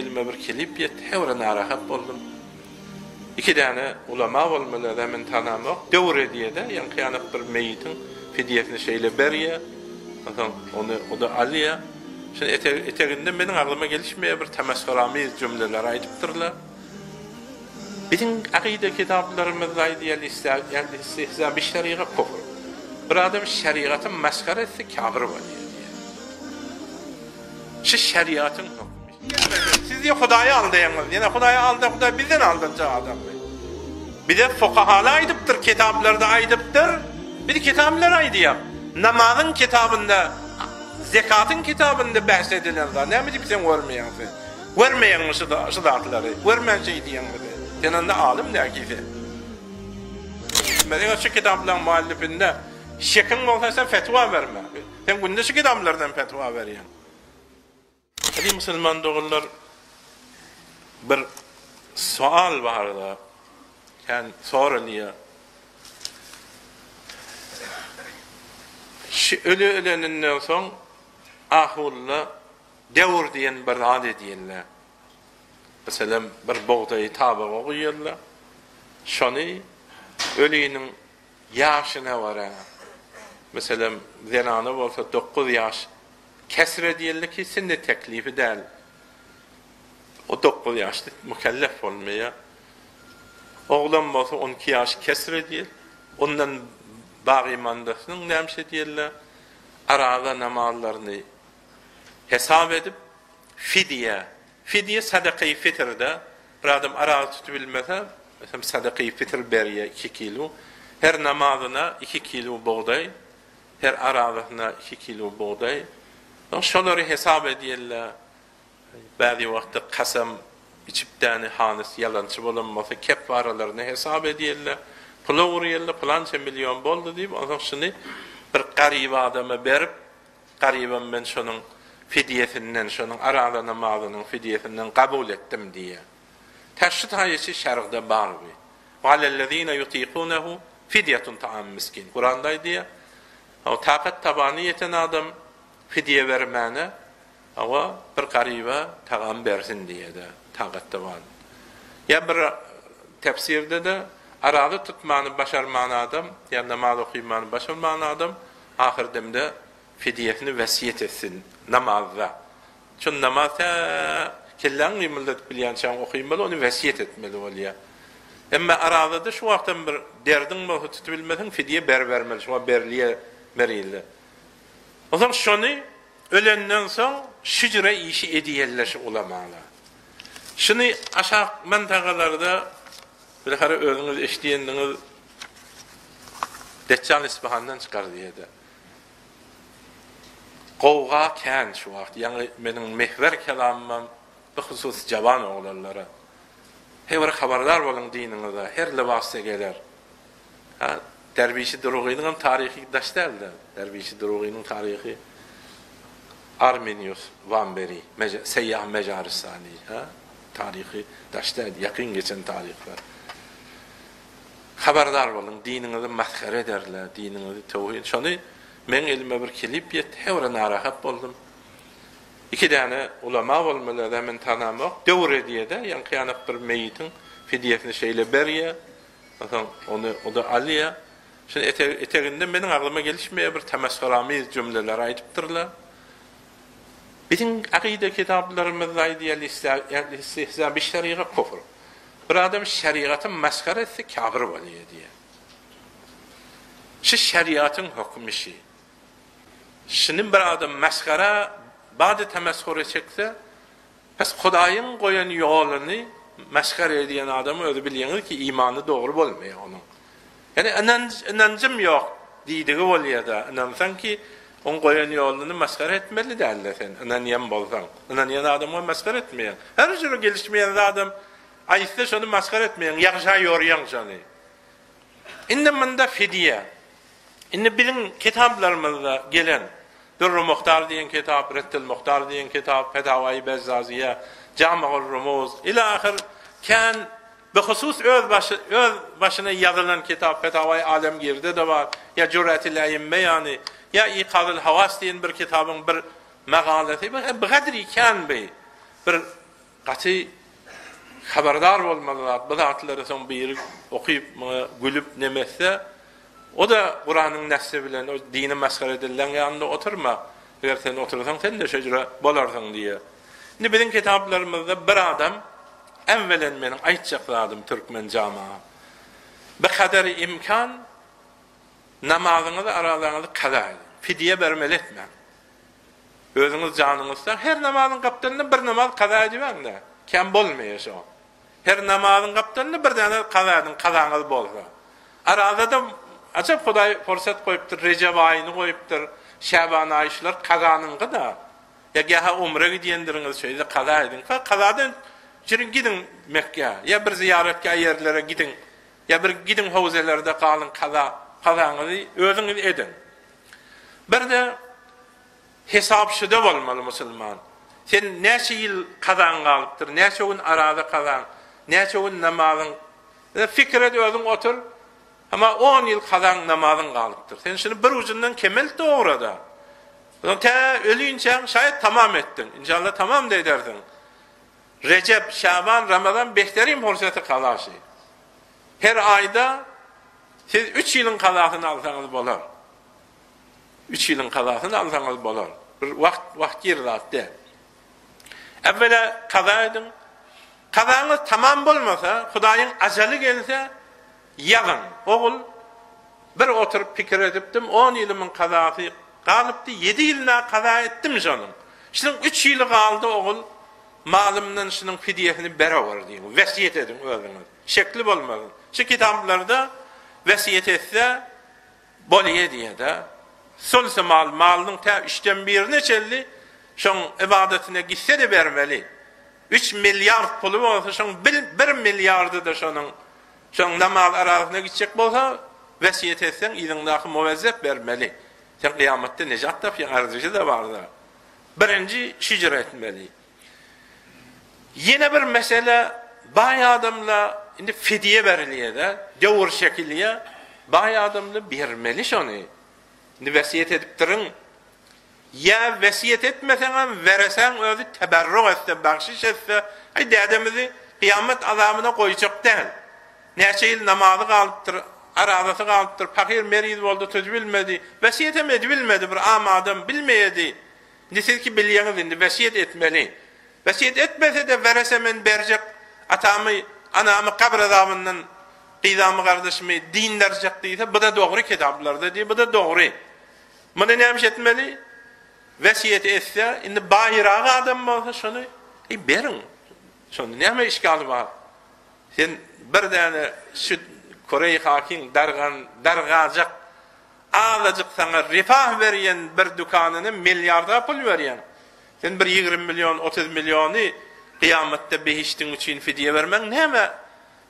elime bir kelip yet, hevre narahat boldum. İki tane ulama bolmalı da men tanamak, döwre diye de, yan kıyanak bir meyitin fidiyetini şeyle beriye, onu, o da aliya, Şimdi eter, eterinden benim aklıma gelişmeye bir temeskharamiz cümleler aydıptırlar. Bizim akide kitaplarımızda ideal istihza bir şeriat kufur. Bir adam şeriatın maskara etse kafir var diye. Şu şeriatın. Siz ya Hudayı aldayınız. Yani Hudayı aldı, Huday bizden aldınca adam. Bir de fukahala aydıptır, kitaplarda aydıptır. Bir de kitaplar aydiyam. Namazın kitabında zekatın kitabında bahsedilen da ne mi sen görmeýänsi? Görmeýän şu da şu datlary, görmän şey diýen gibi. Tenanda alim näkifi. Mene şu kitaplar muallifinde şekin bolsa sen fetva verme. Sen günde şu kitaplardan fetva berýän. Hadi musulman dogullar bir sual barda. Kan sorulýar. Şu ölü öleninden soň ahulla devur diyen bir ade diyenler. Mesela bir boğdayı tabağa koyuyorlar. Şonu ölüğünün yaşına var. Mesela zenanı olsa 9 yaş kesre diyenler ki sen de teklifi değil. O 9 yaşta mükellef olmaya. Oğlan olsa 12 yaş kesre diyen. Ondan bağ imandasının nemşe diyenler. Arada namazlarını hesap edip fidye fidye sadaka-i fitrde bir adam ara tutubilmese mesela sadaka-i fitr beriye 2 kilo her namazına 2 kilo buğday her aradına 2 kilo buğday Şolary hesap ediyelle bäzi wagtda kasam içipdäni hanis yalançy bolanmasa kepparalarını hesap ediyelle pula uriyelle plança milyon boldu diýip azam şunu bir gariba adama berip garibam men şonuň fidiyetinden şonuň arada namazynyň fidiyetinden kabul etdim diye. Teşhit hayesi şerhde bar bu. Valellezine yutiqunahu fidyetun ta'am miskin. Kur'an'da diye. O takat tabani yeten adam fidye vermene ama bir qariba taqam bersin diye de taqat taban. Ya bir tefsirde de arada tutmanı başarman adam, ya namaz okuymanı başarman adam, ahir demde fidyesini vesiyet etsin namazda. Çün namazda kellan millet bilýän çan okuymaly, onu vesiyet etmeli bolýar. Emma arada da şu wagtdan bir derdin bolsa tutup bilmesen fidye ber bermeli, şuna berliye berýärler. O zaman şonu ölenden soň şücre işi ediýärler ulamalar. Şunu aşağı mantagalarda bir hara özüňiz eşdiýendiňiz Deccal isbahandan çıkar diýdi. Qovga kän şu wagt, ýani meniň mehwer kelamym bu husus jawan oglanlara. Hewer habardar bolan diniňizde, her lebasy geler. Ha, derbişi drogynyň taryhy daşdaldy. Derbişi drogynyň taryhy Armenius Vanberi, seyyah mecaristani, ha, taryhy daşdaldy, ýakyn geçen taryhlar. Habardar bolan, diniňizi mahkere ederler, diniňizi tawhid, şonu men elime bir kelip yet hewre narahat boldum. İki tane ulama bolmaly da men tanamak döwre diye de yan kıyanak bir meyitin fidyesini şeyle beriye onu o da aliya Şimdi eter, eterinden benim aklıma gelişmeye bir temeskharamiz cümleler aydıptırlar. Bizim akide kitaplarımızda ideal istihza bir şeriat kufur. Bir adam şeriatın maskara etse kafir oluyor diye. Şu şeriatın hükmü şey. Şinin bir adam meskara ba'de temeskor etsekse pes Hudaýyň goýan ýolunu meskara edýän adam özi bilýär ki imany dogry bolmaýar onuň. Yani anan anancym ýok diýdigi bolýar da. Anansan ki on goýan ýoluny meskara etmeli däller sen. Bolsaň. Anan ýan adamy meskara etmeýär. Her jere gelişmeýän adam aýsy şonu meskara etmeýär. Ýagşa ýorýan şonu. Indi munda fidye. Indi bilin kitaplarymyzda gelen Dürr Muhtar diyen kitap, Rettil Muhtar diyen kitap, Fetavai Bezzaziye, Cama'ul Rumuz, ila ahir, kan Ve husus öz, başı, öz başına yazılan kitap Fetavai Alemgir'de de var. Ya Cüret-i Leymme yani. Ya İkad-ül Havas deyin bir kitabın bir məqaləti. Bu qədər ikən bey. Bir qatı xəbərdar olmalılar. Bu zatları son bir oxuyub, gülüb neməsə o da Quranın nəsli bilən, o dini məsxərə edilən yanında oturma. Əgər sən otursan, sən də şəcərə bolarsan deyə. İndi bizim kitablarımızda bir adam evvelen men aýtjakladım türkmen jamaa. Bi kadar imkan namazyňyzy aralarynda kaza. Fidiye bermeli etme. Özüňiz janyňyzda her namazyň gapdalyny bir namaz kaza edýärdi. Kem bolmaýar şo. Her namazyň gapdalyny bir däne kaza edin, kazaňyz bolsa. Arada da açıp Hudaý forsat goýupdyr, Recep aýyny goýupdyr, Şaban aýşlar kazanyňy da. Ya gaha umre gidiýendirňiz şeýle kaza edin. Kazadan Girin gidin Mekke, ya bir ziyaretgah yerlere gidin, ya bir gidin havzelerde kalın kaza, kazanızı özünüz edin. Bir de hesapşıda olmalı Müslüman. Sen neçe yıl kazan kalıptır, neçe gün arada kazan, neçe gün namazın. E, Fikir et özün otur, ama 10 yıl kazan namazın kalıptır. Sen şimdi bir ucundan kemel doğru da. Ta ölüyünçen şayet tamam ettin. İnşallah tamam da ederdin. Recep, Şaban, Ramazan behterin fursatı kalaşı. Her ayda siz 3 ýylyň kazasyny alsaňyz bolar. 3 ýylyň kazasyny alsaňyz bolar. Wagt wagt ýerlatda. Evvela kaza edin. Kazaňyz tamam bolmasa, Hudaýyň ajaly gelse, ýagyn. Ogul bir oturup pikir edipdim, 10 ýylyň kazasy galypdy, 7 ýylyna kaza etdim şonuň. Şuň 3 ýyly galdy ogul. Malımdan şunun fidiyesini bera var diýin. Wesiýet edin özüňiz. Şekli bolmaly. Şu kitaplarda wesiýet etse bolýa diýe de. Solsa mal malyň ta işden birine çelli şoň ibadetine gitse de bermeli. 3 milyard pulu bolsa şoň 1 milyardy da şonuň şoň namaz arasyna gitjek bolsa wesiýet etseň ýylyňdaky muwezzep bermeli. Sen kıyametde necat da fi da barda. Birinci şicr etmeli. Yine bir mesele bay adamla indi fidiye beriliye de gavur şekilliye bay adamla bermeli şonu. Indi vesiyet edip durun. Ya vesiyet etmesen veresen özü teberruk etse, bahşiş etse, ay dedemizi kıyamet azamına koyacak değil. Neçe yıl namazı kalıptır, arazası kalıptır, fakir meriz oldu, söz bilmedi, vesiyet emedi bilmedi bir am adam bilmeyedi. Nisil ki bilyeniz indi vesiyet etmeli. Vesiyet etmese de verese men berjek atamı, anamı kabr azabından qidamı kardeşimi dinlerjek diýse, bu da dogry kitaplarda diýip, bu da dogry. Mene näme etmeli? Vesiyet etse, indi bayrağı adam bolsa şonu, ey berin. Şonu näme işgaly bar? Sen bir däne şu Korey hakim dargan dargajak ağlacık sana rifah veriyen bir dükkanını milyarda pul veriyen. Sen bir 20 milyon, 30 milyonu kıyamette behiştin için fidye vermen neme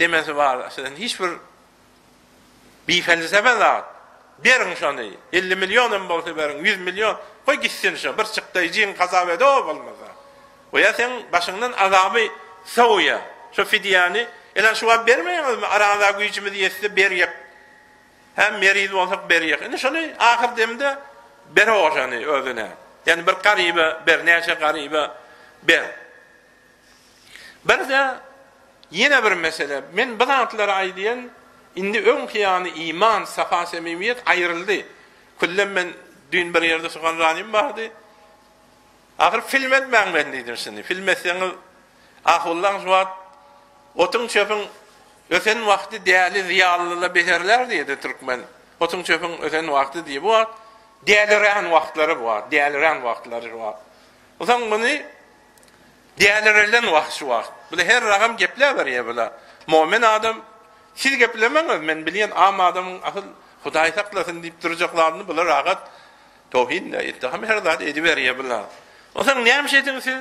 demesi var. Sen hiçbir bir felsefe zat. Berin şunu. 50 milyonun bolsa berin, 100 milyon. Koy gitsin şu. Bir çıktı cin kazabede o olmasa. Sen başından azabı savuya. Şu fidyani. Elan şu an bermeyin mi? Arada gücümü diyesi beriyek. Hem meriz olsak beriyek. Yani şunu ahir demde beri o özüne. Yani bir garibe, bir neçe garibe, bir. Bir de yine bir mesele. Men bu zatlara aydiyen indi ön kıyani iman, safa, semimiyet ayrıldı. Kullem men dün bir yerde sokan ranim vardı. Ahir film etmeyen ben dedim seni. Film etmeyen ahullan zuat otun çöpün öten vakti değerli ziyalılıla beherler diye de Türkmen. Otun çöpün öten vakti diye bu vakti Diğerlerin vaktları bu var. Diğerlerin vaktları var. O zaman bunu diğerlerin vakti var. Bu her rakam gepler var ya böyle. Mu'min adam siz geplemeniz men bilen am adamın ahıl Hudaý saklasın diýip durjaklarını bular rahat tawhid ne ittiham her zat ediber ya bular. O zaman näme şeydin siz?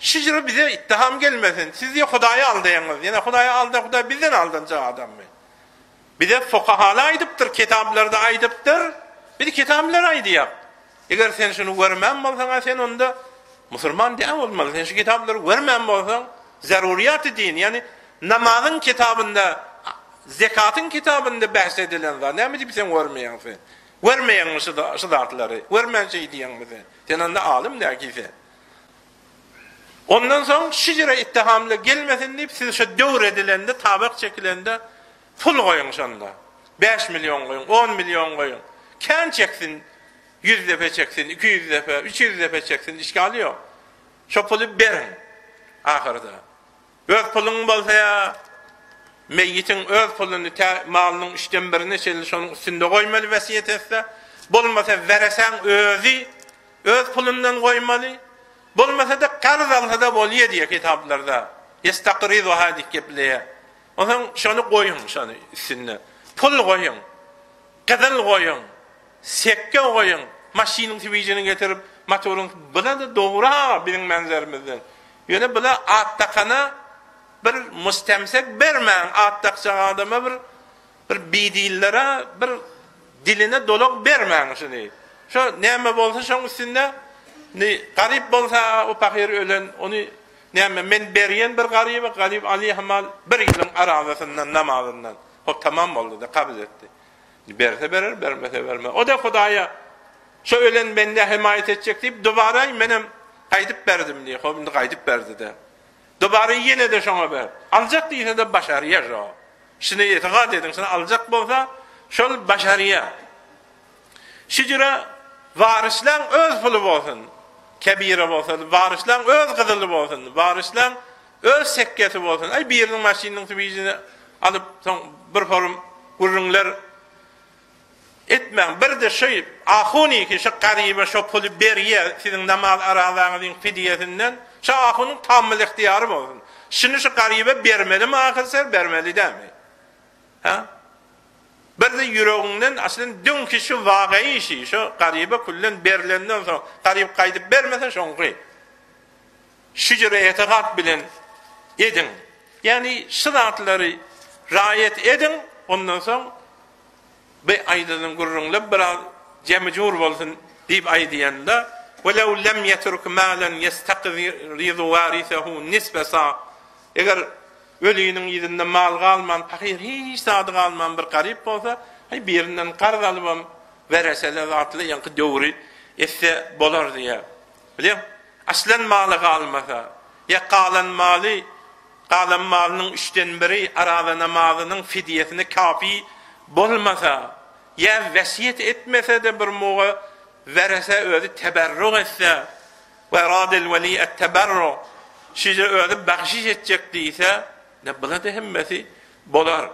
Şicre bize ittiham gelmesin. Siz diye Hudaýy aldaýaňyz. Ýene Hudaýy aldy, Hudaý bizden aldynca adam mı? Bir de fukahala aýdypdyr, kitaplarda aýdypdyr. Bir kitaplar aýdy ýa. Eger sen şunu görmän bolsaň, sen onda musulman diýen bolmaly. Sen şu kitapları görmän bolsaň, zaruriýaty din, ýani namazyň kitabynda, zekatyň kitabynda bahs edilen zat. Näme diýip sen görmeýän sen? Görmeýän şu zatlary, görmän şey diýen bize. Sen onda alim näki sen? Ondan soň şijre ittihamla gelmesin diýip siz şu döwr edilende, tabak çekilende pul goýun şonda. 5 milyon goýun, 10 milyon goýun. Kän çeksin? 100 defa çeksin, 200 defa, 300 defa çeksin, işgali ýok. Şo pulu berin. Ahyrda. Öz pulun bolsa ya meýitin öz pulunu malynyň üçden birini şeýle şonuň üstünde goýmaly wesiýet etse, bolmasa veresen özü öz pulundan goýmaly. Bolmasa da qarz alsa da bolýar diýe kitaplarda. Yestaqridu hadik gepleye. Onuň şonu goýun şonu üstünde. Pul goýun. Qazal goýun. Sekke goýun. Maşynyň tiwijini getirip motorun bula da dogra birin menzerimizden. Ýöne bula attakana bir mustemsek bermän attakça adama bir bir bidillere bir diline dolok bermän şunu. Şo näme bolsa şoň üstünde ne garip bolsa o pakir ölen onu näme men berýän bir garyby garip Ali Hamal bir ýylyň arazyndan namazyndan hop tamam boldy da kabul etdi. Berse berer, bermese berme. O da Hudaýa şo ölen bende himayet etjek diýip dobara menem gaýdyp berdim diýip, hop indi gaýdyp berdi de. Dobara ýene de şoňa ber. Aljak diýse de başaryýa şo. Şunu etiqad edin, şunu aljak bolsa şol başaryýa. Şijra varisler öz pulu bolsun. Kebire bolsun, varisler öz gyzyly bolsun, varisler öz sekketi bolsun. Ay biriniň maşynyň tübijini alyp soň bir forum gurrunlar etmän bir de şey ahuni ki şu qaribe şu pulu beriye sizin namaz aralarınızın fidiyetinden şu ahunun tammil ihtiyarı bolsun. Şunu şu qaribe bermeli mi ahirser bermeli de mi? Ha? Bir de yüreğinden aslında dünkü şu vagai işi, şu garibe kullen berlenden sonra garip kaydıp bermesen şonqı. Şücre etiqat bilen edin. Yani şıratları rayet edin, ondan sonra bir aydının gurrunla biraz cemcur bolsun deyip aydiyanda وَلَوْ لَمْ يَتْرُكْ مَالًا يَسْتَقْذِرِذُ وَارِثَهُ نِسْبَسَا Eğer ölüýüniň ýerinde mal galman, pahyr hiç sady galman bir garip bolsa, hay birinden qarz alybam, veresele zatly ýa-da döwri esse bolar diýe. Bilýär? Aslan maly galmasa, ýa galan maly, galan malynyň üçden biri arada namazynyň fidyesini kafi bolmasa, ya vəsiyyət etməsə də bir moğa vərəsə özü təbərrüq etsə və radil vəli ət-təbərrüq sizə özü bəxşiş edəcək deysə, nə buna da hemməsi bolar.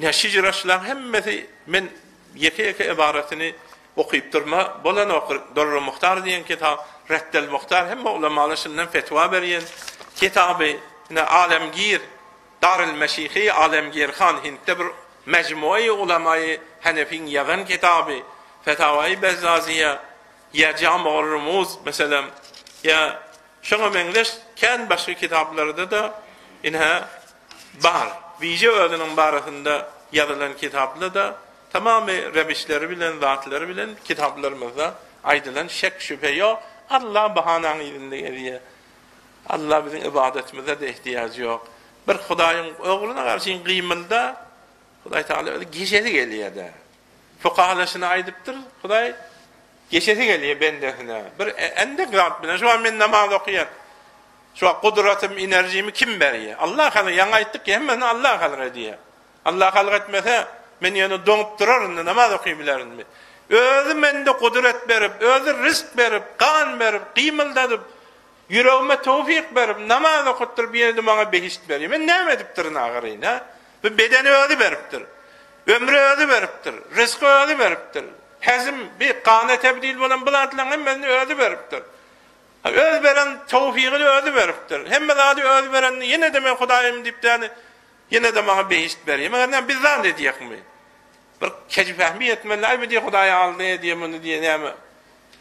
Nə şicraşlar hemməsi mən yekə-yekə ibarətini okuyup durma, bolan okur, Dorru Muhtar diyen kitab, Reddel Muhtar, hem ulamalı şimdiden fetva veriyen kitabı, alemgir, Darül Meşihi, Alemgir Han, Hint'te bir mecmuayı ulamayı Hanefin yazan kitabı, Fetavai Bezzaziye, ya Cam-ı Rumuz mesela, ya şuna menleş, ken başka kitaplarda da inha bar wije özünün barasında yazılan kitapla da tamamı rebişleri bilen zatları bilen kitaplarımızda aydılan şek şüphe yok. Allah bahanan izinde ediyor Allah bizim ibadetimize de ihtiyacı yok. Bir Hudaýyň oğluna karşı kıymında Hudaý Teala geçesi geliyor da fukahalaşını aydıptır Hudaý geçesi geliyor bendesine bir endek zat bilen şu an men namaz okuyan Şu kudretim, enerjimi kim beriye? Allah halı yana ayttık ki hemen Allah halı diye. Allah halı etmese men yana donup durarın namaz okuyabilirim mi? Özü mende kudret berip, özü risk berip, kan berip, kıymıldadıp, yüreğime tevfik berip, namaz okuttur bir yerde bana behişt berip. Men ne ediptir nağırıyın ha? Ve bedeni özü beriptir. Ömrü özü beriptir. Rizkı özü beriptir. Hezim bir kanı tebdil bolan bulantılan hemen özü beriptir. Öz beren tawfiqini özü beripdir. Hemme zady öz beren ýene de men Hudaýym diýip däni ýene de maňa beýist berýär. Meňe biz zan diýekmi? Bir keji fahmi etmeli aýby diýip Hudaýy aldy diýip muny diýe näme?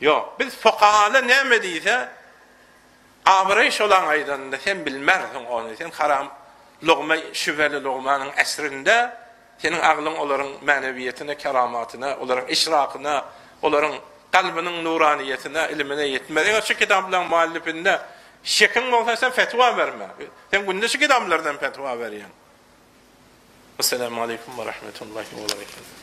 Ýok, biz fuqahala näme diýse Amray şolan aýdanda sen bilmersiň onu, sen haram lugma şüveli lugmanyň esrinde senin aglyň olaryň manewiýetine, keramatyna, olaryň işrakyna, olaryň kalbinin nuraniyetine, ilmine yetmedi. Şu kitapların muallifinde şekin olsa sen fetva verme. Sen günde şu kitaplardan fetva veriyorsun. Esselamu Aleyküm ve Rahmetullahi ve Berekatuhu.